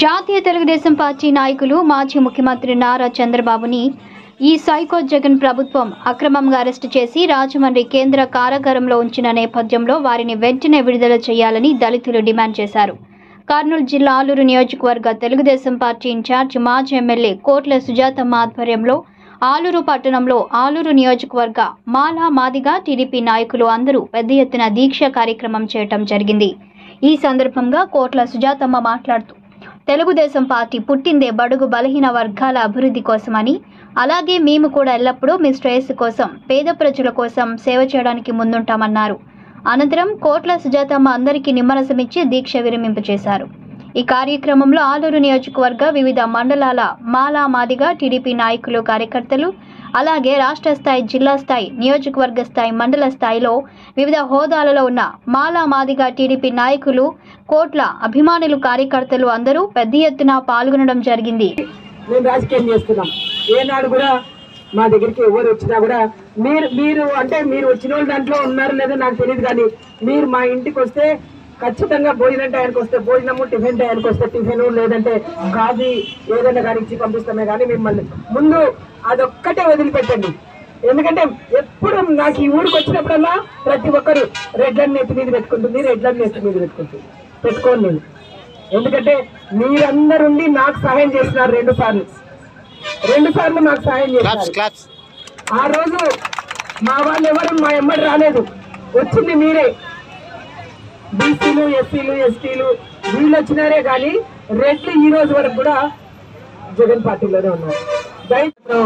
జాతీయ తెలుగుదేశం పార్టీ నాయకులు మాజీ ముఖ్యమంత్రి నారా చంద్రబాబుని ఈ సైకో జగన్ ప్రభుత్వం అక్రమంగా అరెస్టు చేసి రాజమండ్రి కేంద్ర కారాగారంలో ఉంచిన నేపథ్యంలో వారిని వెంటనే విడుదల చేయాలని దళితులు డిమాండ్ చేశారు. కర్నూలు జిల్లా ఆలూరు నియోజకవర్గ తెలుగుదేశం పార్టీ ఇన్ఛార్జ్ మాజీ ఎమ్మెల్యే కోట్ల సుజాతమ్మ ఆధ్వర్యంలో ఆలూరు పట్టణంలో ఆలూరు నియోజకవర్గ మాలా మాదిగా టీడీపీ నాయకులు అందరూ పెద్ద ఎత్తున దీక్ష కార్యక్రమం చేయటం జరిగింది. ఈ సందర్భంగా కోట్ల సుజాతమ్మ మాట్లాడుతూ తెలుగుదేశం పార్టీ పుట్టిందే బడుగు బలహీన వర్గాల అభివృద్ధి కోసమని అలాగే మేము కూడా ఎల్లప్పుడూ మీ శ్రేయస్సు కోసం పేద ప్రజల కోసం సేవ చేయడానికి ముందుంటామన్నారు. అనంతరం కోట్ల సుజాతమ్మ అందరికీ నిమ్మరసమిచ్చి దీక్ష విరమింపు చేశారు ఈ కార్యక్రమంలో ఆలూరు నియోజకవర్గ వివిధ మండలాల మాలా మాదిగా టీడీపీ నాయకులు కార్యకర్తలు అలాగే రాష్ట్ర స్థాయి జిల్లా స్థాయి నియోజకవర్గ స్థాయి మండల స్థాయిలో వివిధ హోదాలలో ఉన్న మాలా మాదిగా టీడీపీ నాయకులు కోట్ల అభిమానులు కార్యకర్తలు అందరూ పెద్ద ఎత్తున పాల్గొనడం జరిగింది. మేము రాజకీయం చేస్తున్నాం. ఏనాడు కూడా మా దగ్గరికి ఎవరు వచ్చినా కూడా మీరు మీరు అంటే మీరు వచ్చిన వాళ్ళు దాంట్లో ఉన్నారు లేదో నాకు తెలియదు కానీ మీరు మా ఇంటికి వస్తే ఖచ్చితంగా భోజనం టయానికి వస్తే భోజనము టిఫిన్ టయానికి వస్తే టిఫిన్ లేదంటే కాఫీ ఏదైనా కానీ ఇచ్చి పంపిస్తామే కానీ మిమ్మల్ని. ముందు అదొక్కటే వదిలిపెట్టండి. ఎందుకంటే ఎప్పుడు నాకు ఈ ఊరికి వచ్చినప్పుడల్లా ప్రతి ఒక్కరు రెడ్లని నెత్తి మీద పెట్టుకుంటుంది రెడ్లని నెత్తి మీద పెట్టుకుంటుంది. పెట్టుకోను నేను. ఎందుకంటే మీరందరుండి నాకు సహాయం చేసినారు రెండు సార్లు. రెండు సార్లు నాకు సహాయం చేసినారు ఆ రోజు మా వాళ్ళు ఎవరు మా ఎమ్మడి రాలేదు. వచ్చింది మీరే. బీసీలు ఎస్సీలు ఎస్టీలు వీళ్ళు వచ్చినారే కానీ రెడ్లు ఈ రోజు వరకు కూడా జగన్ పార్టీలోనే ఉన్నారు. దయచేసి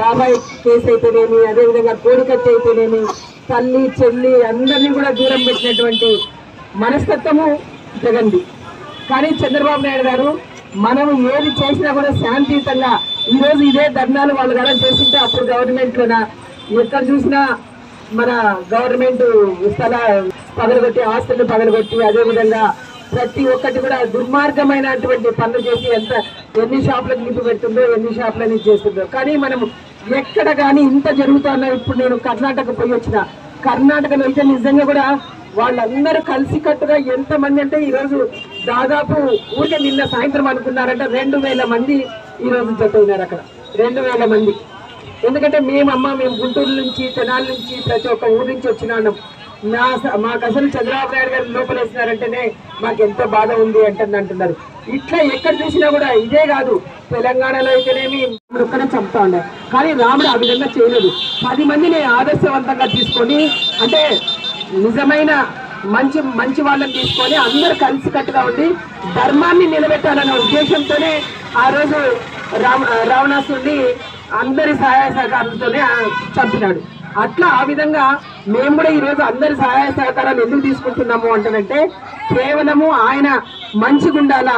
బాబాయ్ కేసు అయితేనేమి అదేవిధంగా కోడికత్తి అయితేనేమి తల్లి చెల్లి అందరినీ కూడా దూరం పెట్టినటువంటి మనస్తత్వము జగన్ది. కానీ చంద్రబాబు నాయుడు గారు మనం ఏది చేసినా కూడా శాంతియుతంగా ఈ రోజు ఇదే ధర్నాలు వాళ్ళు కదా చేసింటే అప్పుడు గవర్నమెంట్లోన ఎక్కడ చూసినా మన గవర్నమెంట్ స్థల పగలగొట్టి ఆస్తులను పగలగొట్టి అదే విధంగా ప్రతి ఒక్కటి కూడా దుర్మార్గమైనటువంటి పనులు చేసి ఎంత ఎన్ని షాపులకు నింపి పెడుతుందో ఎన్ని షాపులని చేస్తుందో. కానీ మనం ఎక్కడ కానీ ఇంత జరుగుతున్నా ఇప్పుడు నేను కర్ణాటక పోయి వచ్చిన కర్ణాటకలో అయితే నిజంగా కూడా వాళ్ళందరూ కలిసికట్టుగా ఎంతమంది అంటే ఈ రోజు దాదాపు ఊరికే నిన్న సాయంత్రం అనుకున్నారంటే రెండు వేల మంది ఈ రోజు జత అక్కడ. రెండు వేల మంది. ఎందుకంటే మేమమ్మ మేము గుంటూరు నుంచి తెనాలి నుంచి ప్రతి ఒక్క ఊరి నుంచి వచ్చినాం నా స- మాకు అసలు చంద్రబాబు నాయుడు గారు లోపలేసినారంటేనే మాకు ఎంతో బాధ ఉంది అంటుంది అంటున్నారు. ఇట్లా ఎక్కడ చూసినా కూడా ఇదే కాదు. తెలంగాణలో అయితేనేమి రాముడు ఒక్కడే చంపుతా ఉండే. కానీ రాముడు ఆ విధంగా చేయలేదు. పది మందిని ఆదర్శవంతంగా తీసుకొని అంటే నిజమైన మంచి మంచి వాళ్ళని తీసుకొని అందరు కలిసికట్టుగా ఉండి ధర్మాన్ని నిలబెట్టాలనే ఉద్దేశంతోనే ఆ రోజు రామ రావణాసుడిని అందరి సహాయ సహకారంతోనే చంపినాడు. అట్లా ఆ విధంగా మేము కూడా ఈరోజు అందరి సహాయ సహకారాలు ఎందుకు తీసుకుంటున్నాము అంటానంటే కేవలము ఆయన మంచిగుండాలా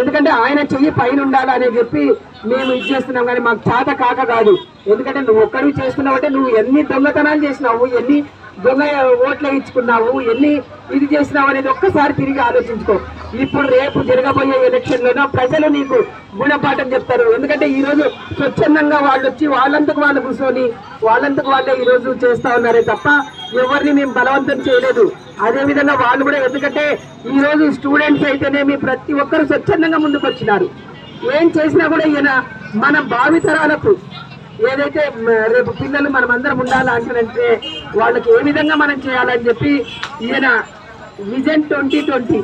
ఎందుకంటే ఆయన చెయ్యి పైన ఉండాలా అని చెప్పి మేము ఇది చేస్తున్నాం కానీ మాకు చేత కాక కాదు. ఎందుకంటే నువ్వు ఒక్కడివి చేస్తున్నావు అంటే నువ్వు ఎన్ని దొంగతనాలు చేసినావు ఎన్ని దొంగ ఓట్లు వేయించుకున్నావు ఎన్ని ఇది చేసినావు అనేది ఒక్కసారి తిరిగి ఆలోచించుకో. ఇప్పుడు రేపు జరగబోయే ఎలక్షన్ లోనో ప్రజలు నీకు గుణపాఠం చెప్తారు. ఎందుకంటే ఈ రోజు స్వచ్ఛందంగా వాళ్ళు వచ్చి వాళ్ళంతకు వాళ్ళు కూర్చొని వాళ్ళంతకు వాళ్ళే ఈ రోజు చేస్తా ఉన్నారే తప్ప ఎవరిని మేము బలవంతం చేయలేదు. అదే విధంగా వాళ్ళు కూడా ఎందుకంటే ఈ రోజు స్టూడెంట్స్ అయితేనేమి ప్రతి ఒక్కరు స్వచ్ఛందంగా ముందుకు వచ్చినారు. ఏం చేసినా కూడా ఈయన మన భావితరాలకు ఏదైతే రేపు పిల్లలు మనం అందరం ఉండాలంటే వాళ్ళకి ఏ విధంగా మనం చేయాలని చెప్పి ఈయన విజన్ ట్వంటీ ట్వంటీ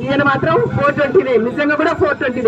ఈయన మాత్రం ఫోర్ ట్వంటీనే నిజంగా కూడా ఫోర్ ట్వంటీనే